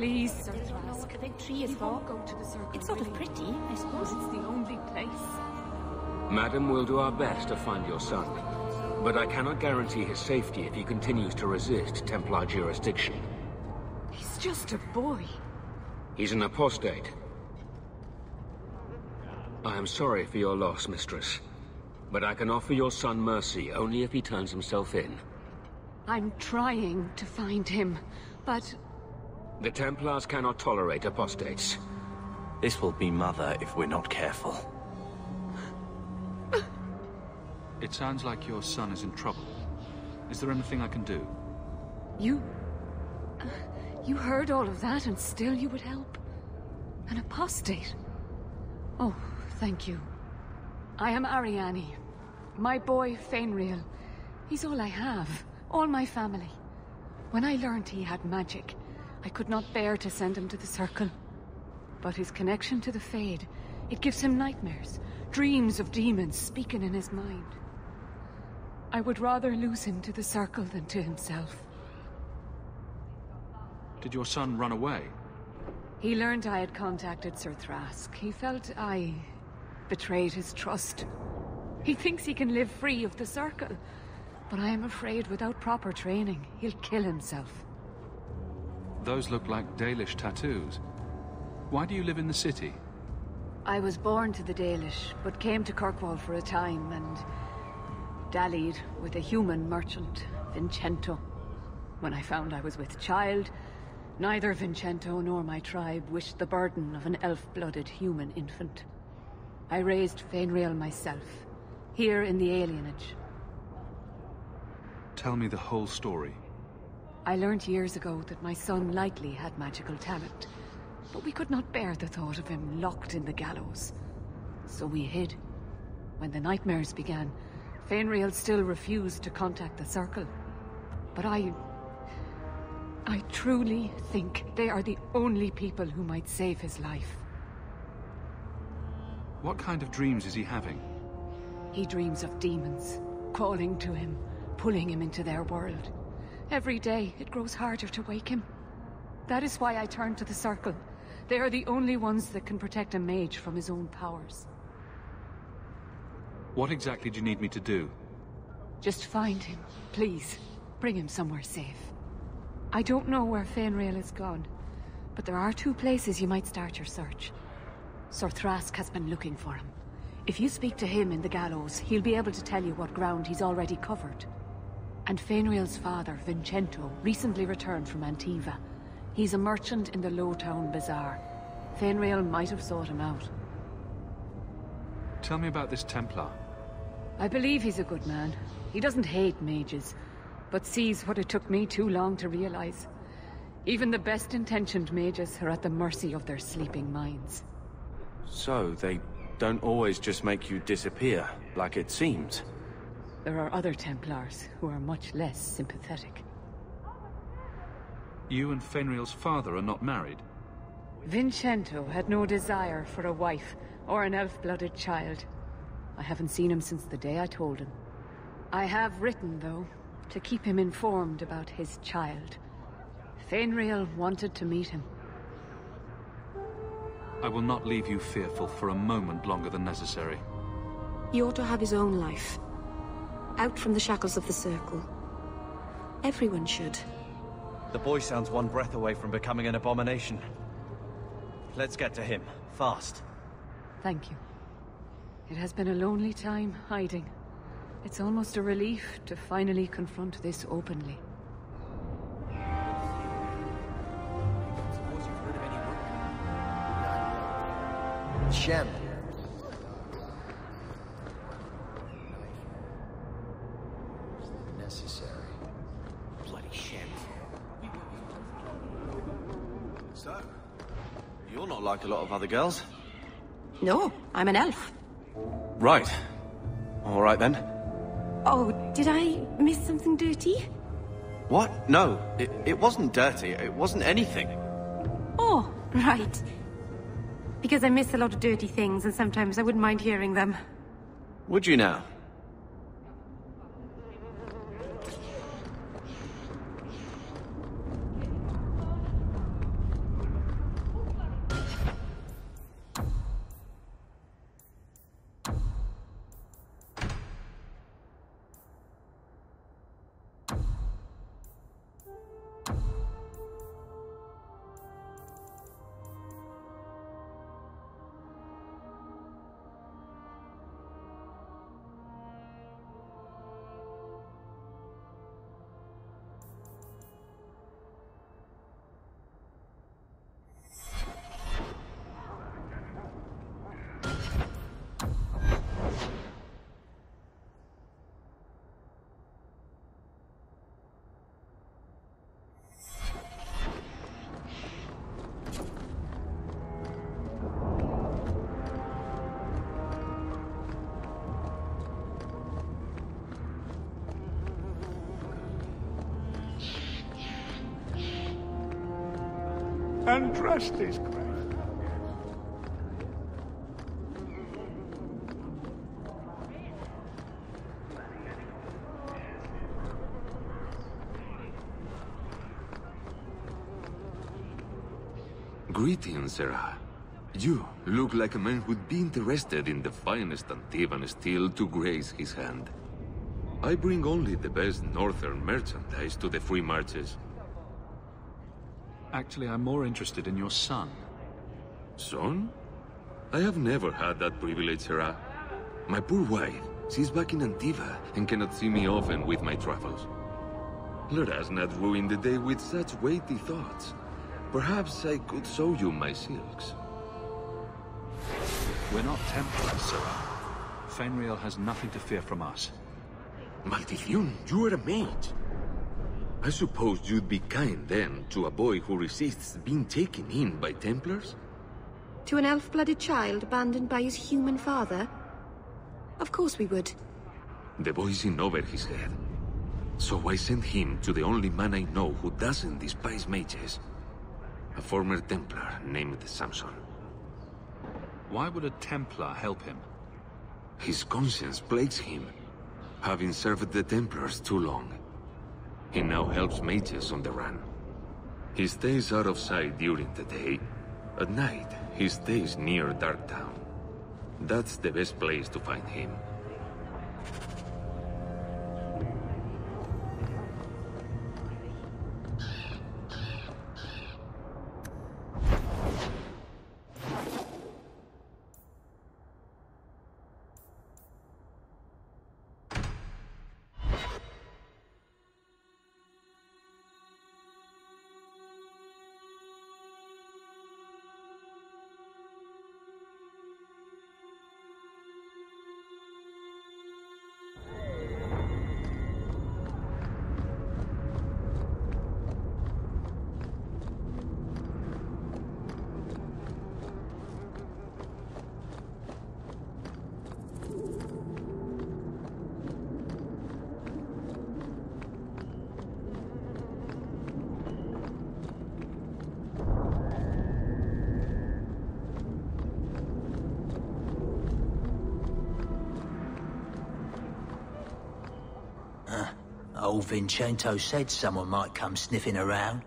Please, Sir Thrask. The big tree is for. Go to the circle. It's sort of pretty, I suppose. It's the only place. Madam, we'll do our best to find your son. But I cannot guarantee his safety if he continues to resist Templar jurisdiction. He's just a boy. He's an apostate. I am sorry for your loss, mistress. But I can offer your son mercy only if he turns himself in. I'm trying to find him, but the Templars cannot tolerate apostates. This will be Mother if we're not careful. It sounds like your son is in trouble. Is there anything I can do? You... Uh, you heard all of that and still you would help? An apostate? Oh, thank you. I am Arianni. My boy, Feynriel. He's all I have. All my family. When I learned he had magic, I could not bear to send him to the Circle. But his connection to the Fade, it gives him nightmares, dreams of demons speaking in his mind. I would rather lose him to the Circle than to himself. Did your son run away? He learned I had contacted Sir Thrask. He felt I betrayed his trust. He thinks he can live free of the Circle, but I am afraid without proper training, he'll kill himself. Those look like Dalish tattoos. Why do you live in the city? I was born to the Dalish, but came to Kirkwall for a time and dallied with a human merchant, Vincento. When I found I was with child, neither Vincento nor my tribe wished the burden of an elf-blooded human infant. I raised Feynriel myself, here in the alienage. Tell me the whole story. I learned years ago that my son likely had magical talent, but we could not bear the thought of him locked in the gallows. So we hid. When the nightmares began, Feynriel still refused to contact the Circle. But I... I truly think they are the only people who might save his life. What kind of dreams is he having? He dreams of demons, calling to him, pulling him into their world. Every day, it grows harder to wake him. That is why I turn to the Circle. They are the only ones that can protect a mage from his own powers. What exactly do you need me to do? Just find him, please. Bring him somewhere safe. I don't know where Feynriel is gone, but there are two places you might start your search. Sir Thrask has been looking for him. If you speak to him in the gallows, he'll be able to tell you what ground he's already covered. And Feynriel's father, Vincento, recently returned from Antiva. He's a merchant in the Lowtown Bazaar. Feynriel might have sought him out. Tell me about this Templar. I believe he's a good man. He doesn't hate mages, but sees what it took me too long to realize. Even the best-intentioned mages are at the mercy of their sleeping minds. So, they don't always just make you disappear, like it seems? There are other Templars who are much less sympathetic. You and Feynriel's father are not married? Vincento had no desire for a wife or an elf-blooded child. I haven't seen him since the day I told him. I have written, though, to keep him informed about his child. Feynriel wanted to meet him. I will not leave you fearful for a moment longer than necessary. He ought to have his own life. Out from the shackles of the Circle. Everyone should. The boy sounds one breath away from becoming an abomination. Let's get to him, fast. Thank you. It has been a lonely time hiding. It's almost a relief to finally confront this openly. Shem, You're not like a lot of other girls. No, I'm an elf. Right. All right then. Oh, did I miss something dirty? What? No, it, it wasn't dirty. It wasn't anything. Oh, right. Because I miss a lot of dirty things, and sometimes I wouldn't mind hearing them. Would you now? And dressed is great. Greetings, Serah. You look like a man who'd be interested in the finest Antivan steel to grace his hand. I bring only the best northern merchandise to the free marches. Actually, I'm more interested in your son. Son? I have never had that privilege, Serah. My poor wife, she's back in Antiva and cannot see me often with my travels. Let us not ruin the day with such weighty thoughts. Perhaps I could show you my silks. We're not Templars, Serah. Feynriel has nothing to fear from us. Maldición, you are a mage. I suppose you'd be kind then to a boy who resists being taken in by Templars? To an elf-blooded child abandoned by his human father? Of course we would. The boy's in over his head. So I sent him to the only man I know who doesn't despise mages. A former Templar named Samson. Why would a Templar help him? His conscience plagues him, having served the Templars too long. He now helps mages on the run. He stays out of sight during the day. At night, he stays near Darktown. That's the best place to find him. Old Vincento said someone might come sniffing around.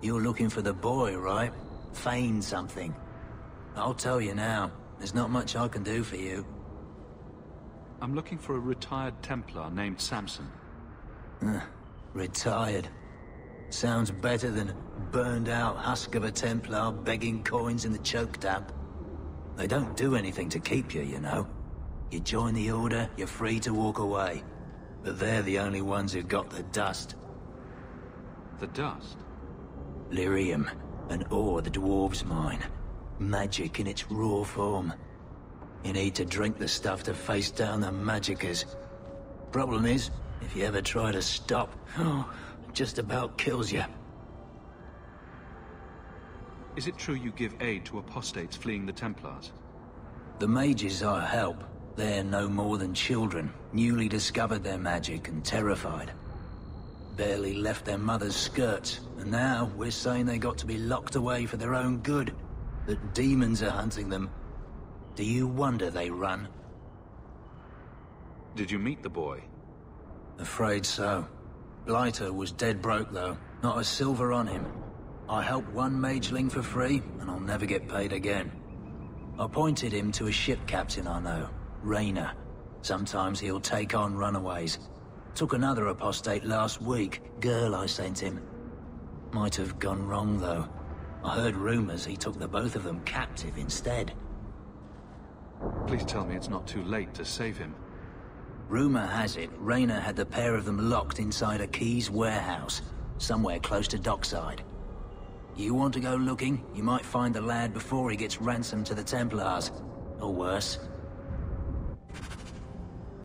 You're looking for the boy, right? Feign something. I'll tell you now, there's not much I can do for you. I'm looking for a retired Templar named Samson. Uh, retired. Sounds better than burned out husk of a Templar begging coins in the choke damp. They don't do anything to keep you, you know. You join the Order, you're free to walk away. But they're the only ones who've got the dust. The dust? Lyrium, an ore the dwarves mine. Magic in its raw form. You need to drink the stuff to face down the magickers. Problem is, if you ever try to stop, oh, just about kills you. Is it true you give aid to apostates fleeing the Templars? The mages I help, they're no more than children, newly discovered their magic and terrified. Barely left their mother's skirts, and now we're saying they got to be locked away for their own good. That demons are hunting them. Do you wonder they run? Did you meet the boy? Afraid so. Blighter was dead broke though, not a silver on him. I helped one mageling for free, and I'll never get paid again. I pointed him to a ship captain I know, Reiner. Sometimes he'll take on runaways. Took another apostate last week, girl I sent him. Might have gone wrong though. I heard rumors he took the both of them captive instead. Please tell me it's not too late to save him. Rumor has it, Reiner had the pair of them locked inside a Keys warehouse, somewhere close to dockside. You want to go looking, you might find the lad before he gets ransomed to the Templars. Or worse,